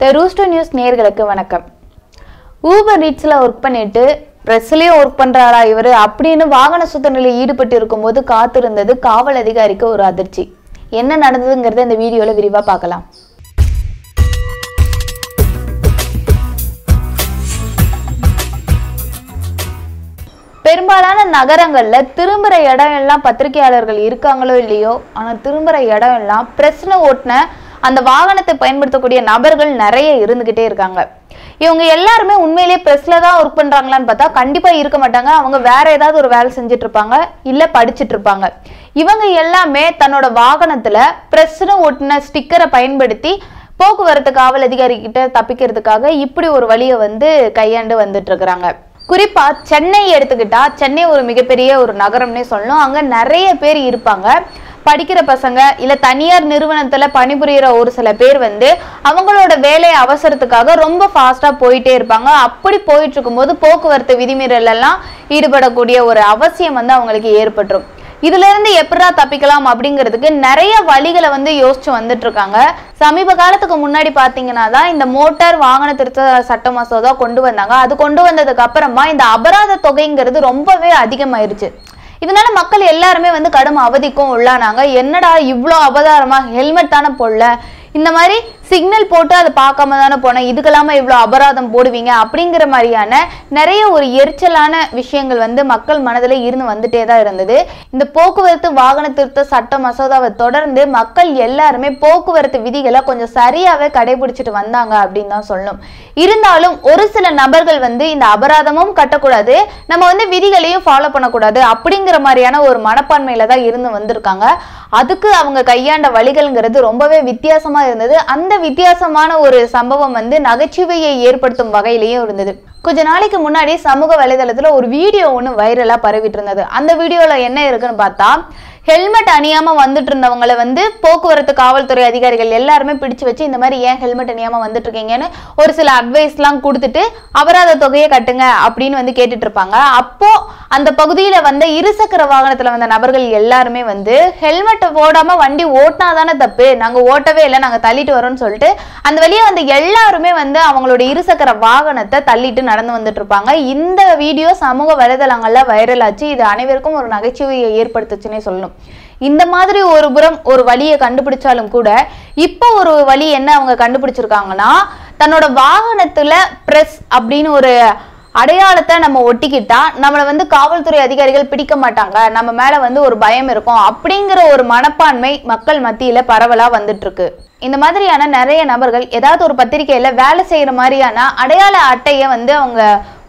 த ரூஸ்டோ news நேர்களுக்கு வணக்கம். Uber ரீட்ஸில் work பண்ணிட்டு ப்ரெஸ்லேயும் ஒர்க் பண்ணுறாரா இவர்? அப்படின்னு வாகன சுத்தநிலையில் ஈடுபட்டு இருக்கும்போது காத்திருந்தது காவல் அதிகாரிக்கு ஒரு அதிர்ச்சி. என்ன நடந்ததுங்கிறத இந்த வீடியோவில் விரிவாக பார்க்கலாம். பெரும்பாலான நகரங்களில் திரும்புகிற இடம் எல்லாம் பத்திரிகையாளர்கள் இருக்காங்களோ இல்லையோ ஆனால் திரும்புகிற இடம் எல்லாம் பிரஸ்ல ஓட்டின அந்த வாகனத்தை பயன்படுத்தக்கூடிய நபர்கள் நிறைய இருந்துகிட்டே இருக்காங்க. இவங்க எல்லாருமே உண்மையிலேயே பிரஸ்ல தான் ஒர்க் பண்றாங்களான்னு பார்த்தா கண்டிப்பா இருக்க மாட்டாங்க. அவங்க வேற ஏதாவது ஒரு வேலை செஞ்சுட்டு இருப்பாங்க இல்ல படிச்சுட்டு இருப்பாங்க இவங்க எல்லாமே தன்னோட வாகனத்துல பிரஸ்னு ஒட்டின ஸ்டிக்கரை பயன்படுத்தி போக்குவரத்து காவல் அதிகாரி கிட்ட தப்பிக்கிறதுக்காக இப்படி ஒரு வழியை வந்து கையாண்டு வந்துட்டு இருக்கிறாங்க குறிப்பா சென்னை எடுத்துக்கிட்டா சென்னை ஒரு மிகப்பெரிய ஒரு நகரம்னே சொல்லணும். அங்க நிறைய பேர் இருப்பாங்க. படிக்கிற பசங்க இல்ல தனியார் நிறுவனத்துல பணிபுரியிற ஒரு சில பேர் வந்து அவங்களோட வேலை அவசரத்துக்காக ரொம்ப ஃபாஸ்டா போயிட்டே இருப்பாங்க. அப்படி போயிட்டு இருக்கும்போது போக்குவரத்து விதிமீறல் ஈடுபடக்கூடிய ஒரு அவசியம் வந்து அவங்களுக்கு ஏற்பட்டுரும். இதுல இருந்து எப்படா தப்பிக்கலாம் அப்படிங்கிறதுக்கு நிறைய வழிகளை வந்து யோசிச்சு வந்துட்டு இருக்காங்க சமீப காலத்துக்கு முன்னாடி பாத்தீங்கன்னா தான் இந்த மோட்டார் வாகன திருத்த சட்ட மசோதா கொண்டு வந்தாங்க. அது கொண்டு வந்ததுக்கு அப்புறமா இந்த அபராத தொகைங்கிறது ரொம்பவே அதிகமாயிருச்சு. இதனால மக்கள் எல்லாருமே வந்து கடும் அவதிக்கும் உள்ளானாங்க. என்னடா இவ்வளோ அவதாரமா ஹெல்மெட் தானே போடல? இந்த மாதிரி சிக்னல் போட்டு அதை பார்க்காம தானே போனேன். இதுக்கெல்லாம இவ்வளோ அபராதம் போடுவீங்க அப்படிங்கிற மாதிரியான நிறைய ஒரு எரிச்சலான விஷயங்கள் வந்து மக்கள் மனதில் இருந்து வந்துட்டே தான் இருந்தது. இந்த போக்குவரத்து வாகன திருத்த சட்ட மசோதாவை தொடர்ந்து மக்கள் எல்லாருமே போக்குவரத்து விதிகளை கொஞ்சம் சரியாகவே கடைபிடிச்சிட்டு வந்தாங்க அப்படின்னு தான் சொல்லணும். இருந்தாலும் ஒரு சில நபர்கள் வந்து இந்த அபராதமும் கட்டக்கூடாது நம்ம வந்து விதிகளையும் ஃபாலோ பண்ணக்கூடாது அப்படிங்கிற மாதிரியான ஒரு மனப்பான்மையில தான் இருந்து வந்திருக்காங்க. அதுக்கு அவங்க கையாண்ட வழிகள்ங்கிறது ரொம்பவே வித்தியாசமா இருந்தது. அந்த வித்தியாசமான ஒரு சம்பவம் வந்து நகைச்சுவையை ஏற்படுத்தும் வகையிலையும் இருந்தது. கொஞ்ச நாளைக்கு முன்னாடி சமூக வலைதளத்துல ஒரு வீடியோ ஒன்று வைரலா பரவிட்டு இருந்தது அந்த வீடியோல என்ன இருக்குன்னு பார்த்தா ஹெல்மெட் அணியாம வந்துட்டு இருந்தவங்களை வந்து போக்குவரத்து காவல்துறை அதிகாரிகள் எல்லாருமே பிடிச்சு வச்சு இந்த மாதிரி ஏன் ஹெல்மெட் அணியாம வந்துட்டு இருக்கீங்கன்னு ஒரு சில அட்வைஸ்லாம் கொடுத்துட்டு அபராத தொகையை கட்டுங்க அப்படின்னு வந்து கேட்டுட்டு இருப்பாங்க அப்போ அந்த பகுதியில வந்த இருசக்கர வாகனத்துல வந்த நபர்கள் எல்லாருமே வந்து ஹெல்மெட்டை போடாம வண்டி ஓட்டினா தானே தப்பு நாங்க ஓட்டவே இல்லை நாங்க தள்ளிட்டு வரோம்னு சொல்லிட்டு அந்த வழியாக வந்து எல்லாருமே வந்து அவங்களோட இருசக்கர வாகனத்தை தள்ளிட்டு நடந்து வந்துட்டு இருப்பாங்க இந்த வீடியோ சமூக வலைதளங்கள்ல வைரல் ஆச்சு. இது அனைவருக்கும் ஒரு நகைச்சுவையை ஏற்படுத்துச்சுன்னே சொல்லணும். இந்த மாதிரி ஒரு புறம் ஒரு வழியை கண்டுபிடிச்சாலும் கூட இப்போ ஒரு வழி என்ன அவங்க கண்டுபிடிச்சிருக்காங்கன்னா தன்னோட வாகனத்துல பிரஸ் அப்படின்னு ஒரு அடையாளத்தை நம்ம ஒட்டிக்கிட்டா நம்மளை வந்து காவல்துறை அதிகாரிகள் பிடிக்க மாட்டாங்க. நம்ம மேல வந்து ஒரு பயம் இருக்கும். அப்படிங்கிற ஒரு மனப்பான்மை மக்கள் மத்தியில பரவலா வந்துட்டு இருக்கு இந்த மாதிரியான நிறைய நபர்கள் ஏதாவது ஒரு பத்திரிகையில வேலை செய்யற மாதிரியான அடையாள அட்டையை வந்து அவங்க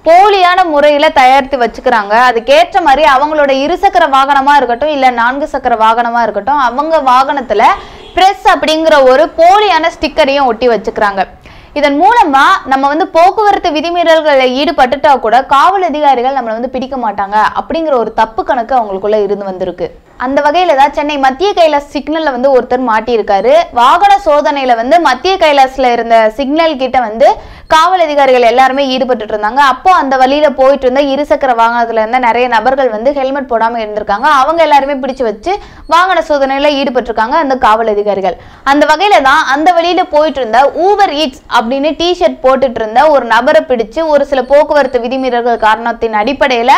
போலியான முறையில தயாரித்து வச்சுக்கிறாங்க. அதுக்கேற்ற மாதிரி அவங்களோட இருசக்கர வாகனமா இருக்கட்டும் இல்ல நான்கு சக்கர வாகனமா இருக்கட்டும் அவங்க வாகனத்துல பிரஸ் அப்படிங்கிற ஒரு போலியான ஸ்டிக்கரையும் ஒட்டி வச்சுக்கிறாங்க. இதன் மூலமா நம்ம வந்து போக்குவரத்து விதிமீறல்களில் ஈடுபட்டுட்டா கூட காவல் அதிகாரிகள் நம்மளை வந்து பிடிக்க மாட்டாங்க அப்படிங்கிற ஒரு தப்பு கணக்கு அவங்களுக்குள்ள இருந்து வந்திருக்கு. அந்த வகையில தான் சென்னை மத்திய கைலாஸ் சிக்னல்ல வந்து ஒருத்தர் மாட்டியிருக்காரு. வாகன சோதனையில வந்து மத்திய கைலாஸ்ல இருந்த சிக்னல் கிட்ட வந்து காவல் அதிகாரிகள் எல்லாருமே ஈடுபட்டு இருந்தாங்க. அப்போ அந்த வழியில போயிட்டு இருந்த இருசக்கர வாகனத்துல இருந்த நிறைய நபர்கள் வந்து ஹெல்மெட் போடாம இருந்திருக்காங்க. அவங்க எல்லாருமே பிடிச்சு வச்சு வாகன சோதனையில ஈடுபட்டிருக்காங்க அந்த காவல் அதிகாரிகள். அந்த வகையில தான் அந்த வழியில போயிட்டு இருந்த ஊபர் ஈட்ஸ் அப்படின்னு டிஷர்ட் போட்டுட்டு இருந்த ஒரு நபரை பிடிச்சு ஒரு சில போக்குவரத்து விதிமீறல்கள் காரணத்தின் அடிப்படையில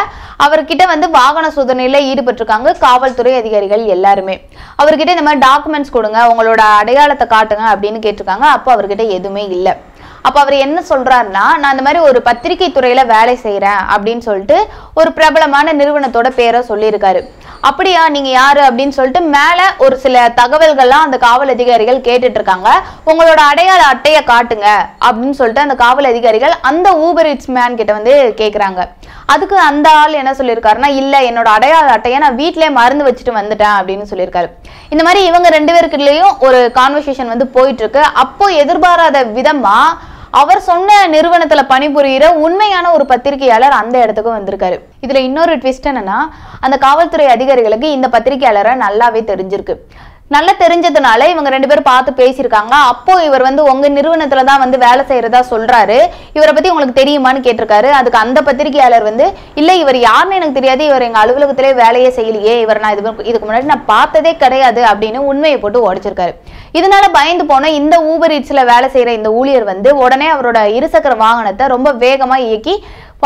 அவர்கிட்ட வந்து வாகன சோதனையில ஈடுபட்டிருக்காங்க காவல்துறை அதிகாரிகள் எல்லாருமே. அவர்கிட்ட இந்த மாதிரி டாக்குமெண்ட்ஸ் கொடுங்க உங்களோட அடையாளத்தை காட்டுங்க அப்படின்னு கேட்டிருக்காங்க. அப்போ அவர்கிட்ட எதுவுமே இல்லை. அப்போ அவர் என்ன சொல்றாருன்னா நான் இந்த மாதிரி ஒரு பத்திரிகை துறையில வேலை செய்கிறேன் அப்படின்னு சொல்லிட்டு ஒரு பிரபலமான நிறுவனத்தோட பேரை சொல்லியிருக்காரு. அப்படியா நீங்க யாரு? அப்படின்னு சொல்லிட்டு மேல ஒரு சில தகவல்கள்லாம் அந்த காவல் அதிகாரிகள் கேட்டுட்டு இருக்காங்க உங்களோட அடையாள அட்டையை காட்டுங்க அப்படின்னு சொல்லிட்டு அந்த காவல் அதிகாரிகள் அந்த ஊபர் இட்ஸ் மேன் கிட்ட வந்து கேக்குறாங்க. அதுக்கு அந்த ஆள் என்ன சொல்லியிருக்காருன்னா இல்ல என்னோட அடையாள அட்டையை நான் வீட்டிலே மறந்து வச்சுட்டு வந்துட்டேன் அப்படின்னு சொல்லியிருக்காரு. இந்த மாதிரி இவங்க ரெண்டு பேருக்குள்ளேயும் ஒரு கான்வர்சேஷன் வந்து போயிட்டு இருக்கு அப்போ எதிர்பாராத விதமா அவர் சொன்ன நிறுவனத்துல பணிபுரியிற உண்மையான ஒரு பத்திரிகையாளர் அந்த இடத்துக்கு வந்திருக்காரு. இதுல இன்னொரு ட்விஸ்ட் என்னன்னா அந்த காவல்துறை அதிகாரிகளுக்கு இந்த பத்திரிகையாளரை நல்லாவே தெரிஞ்சிருக்கு. நல்லா தெரிஞ்சதுனால இவங்க ரெண்டு பேரும் பார்த்து பேசியிருக்காங்க. அப்போ இவர் வந்து உங்க நிறுவனத்துல தான் வந்து வேலை செய்யறதா சொல்றாரு. இவரை பத்தி உங்களுக்கு தெரியுமான்னு கேட்டிருக்காரு. அதுக்கு அந்த பத்திரிகையாளர் வந்து இல்ல இவர் யாருன்னு எனக்கு தெரியாது. இவர் எங்க அலுவலகத்திலே வேலையே செய்யலையே. இவர் நான் இது இதுக்கு முன்னாடி நான் பார்த்ததே கிடையாது அப்படின்னு உண்மையை போட்டு உடைச்சிருக்காரு இதனால பயந்து போன இந்த ஊபர் ஈட்ஸ்ல வேலை செய்யற இந்த ஊழியர் வந்து உடனே அவரோட இருசக்கர வாகனத்தை ரொம்ப வேகமா இயக்கி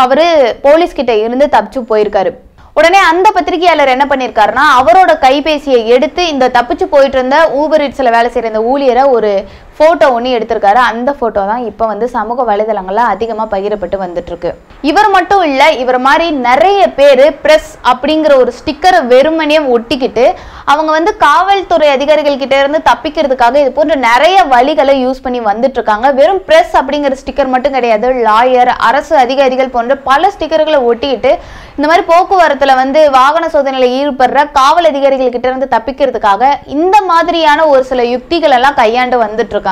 அவரு போலீஸ் கிட்ட இருந்து தப்பிச்சு போயிருக்காரு. உடனே அந்த பத்திரிகையாளர் என்ன பண்ணியிருக்காருன்னா அவரோட கைபேசியை எடுத்து இந்த தப்பிச்சு போயிட்டு இருந்த ஊபர் ஈட்ஸ்ல வேலை செய்யற இந்த ஊழியரை ஒரு போட்டோ ஒன்று எடுத்திருக்காரு. அந்த போட்டோ தான் இப்போ வந்து சமூக வலைதளங்களில் அதிகமாக பகிரப்பட்டு வந்துட்டுருக்கு. இவர் மட்டும் இல்லை இவர் மாதிரி நிறைய பேர் ப்ரெஸ் அப்படிங்கிற ஒரு ஸ்டிக்கரை வெறுமனே ஒட்டிக்கிட்டு அவங்க வந்து காவல்துறை அதிகாரிகள் கிட்ட இருந்து தப்பிக்கிறதுக்காக இது போன்ற நிறைய வழிகளை யூஸ் பண்ணி வந்துட்டு இருக்காங்க வெறும் ப்ரெஸ் அப்படிங்கிற ஸ்டிக்கர் மட்டும் கிடையாது. லாயர் அரசு அதிகாரிகள் போன்ற பல ஸ்டிக்கர்களை ஒட்டிக்கிட்டு இந்த மாதிரி போக்குவரத்துல வந்து வாகன சோதனையில ஈடுபடுற காவல் அதிகாரிகள் கிட்ட இருந்து தப்பிக்கிறதுக்காக இந்த மாதிரியான ஒரு சில யுக்திகள் எல்லாம் கையாண்டு வந்துட்டு இருக்காங்க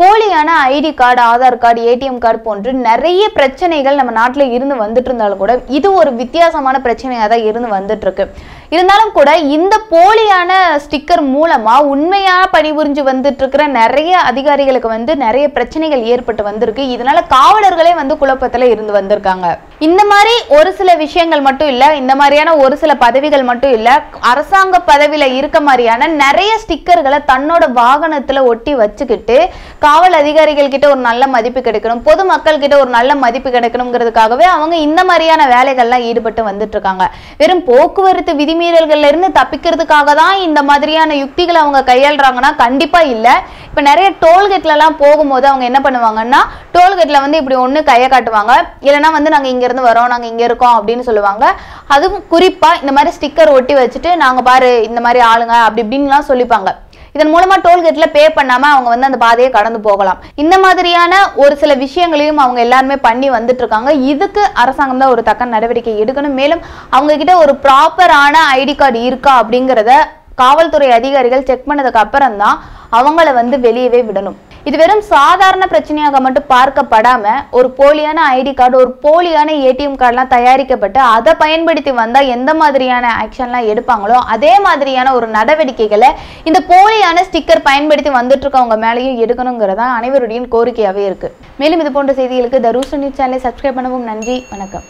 போலியான ID card Aadhaar card ATM card போன்று நிறைய பிரச்சனைகள் நம்ம நாட்டில் இருந்து வந்துட்டு இருந்தாலும் கூட இது ஒரு வித்தியாசமான பிரச்சனையாக தான் இருந்து வந்துட்டு இருக்கு. இருந்தாலும் கூட இந்த போலியான ஸ்டிக்கர் மூலமா உண்மையா பணிபுரிஞ்சு வந்துட்டு இருக்கிற நிறைய அதிகாரிகளுக்கு வந்து நிறைய பிரச்சனைகள் ஏற்பட்டு வந்திருக்கு. இதனால காவலர்களே வந்து குழப்பத்துல இருந்து வந்திருக்காங்க. இந்த மாதிரி ஒரு சில விஷயங்கள் மட்டும் இல்ல இந்த மாதிரியான ஒரு சில பதவிகள் மட்டும் இல்ல அரசாங்க பதவியில இருக்க மாதிரியான நிறைய ஸ்டிக்கர்களை தன்னோட வாகனத்துல ஒட்டி வச்சுக்கிட்டு காவல் அதிகாரிகள் கிட்ட ஒரு நல்ல மதிப்பு கிடைக்கணும் பொதுமக்கள் கிட்ட ஒரு நல்ல மதிப்பு கிடைக்கணுங்கிறதுக்காகவே அவங்க இந்த மாதிரியான வேலைகள்லாம் ஈடுபட்டு வந்துட்டு இருக்காங்க வெறும் போக்குவரத்து விதி விதிமீறல்கள்ல இருந்து தப்பிக்கிறதுக்காக தான் இந்த மாதிரியான யுக்திகளை அவங்க கையாளுறாங்கன்னா கண்டிப்பா இல்ல. இப்ப நிறைய டோல்கேட்ல எல்லாம் போகும்போது அவங்க என்ன பண்ணுவாங்கன்னா டோல்கேட்ல வந்து இப்படி ஒண்ணு கையை காட்டுவாங்க. இல்லைன்னா வந்து நாங்க இங்க இருந்து வரோம் நாங்க இங்க இருக்கோம் அப்படின்னு சொல்லுவாங்க. அதுவும் குறிப்பா இந்த மாதிரி ஸ்டிக்கர் ஒட்டி வச்சுட்டு நாங்க பாரு இந்த மாதிரி ஆளுங்க அப்படி இப்படின்லாம் சொல்லிப்பாங்க. இதன் மூலமா டோல்கேட்ல பே பண்ணாம அவங்க வந்து அந்த பாதையை கடந்து போகலாம். இந்த மாதிரியான ஒரு சில விஷயங்களையும் அவங்க எல்லாருமே பண்ணி வந்துட்டு இருக்காங்க இதுக்கு அரசாங்கம் தான் ஒரு தக்க நடவடிக்கை எடுக்கணும். மேலும் அவங்க கிட்ட ஒரு ப்ராப்பரான ஐடி கார்டு இருக்கா அப்படிங்கிறத காவல்துறை அதிகாரிகள் செக் பண்ணதுக்கு அப்புறம் தான் அவங்கள வந்து வெளியவே விடணும். இது வெறும் சாதாரண பிரச்சனையாக மட்டும் பார்க்கப்படாம ஒரு போலியான ஐடி கார்டு ஒரு போலியான ஏடிஎம் கார்டெலாம் தயாரிக்கப்பட்டு அதை பயன்படுத்தி வந்தா எந்த மாதிரியான ஆக்ஷன்லாம் எடுப்பாங்களோ அதே மாதிரியான ஒரு நடவடிக்கைகளை இந்த போலியான ஸ்டிக்கர் பயன்படுத்தி வந்துட்டு இருக்கவங்க மேலேயும் எடுக்கணுங்கிறதா அனைவருடைய கோரிக்கையாகவே இருக்கு. மேலும் இது போன்ற செய்திகளுக்கு த நியூஸ் சேனலை சப்ஸ்கிரைப் பண்ணவும் நன்றி. வணக்கம்.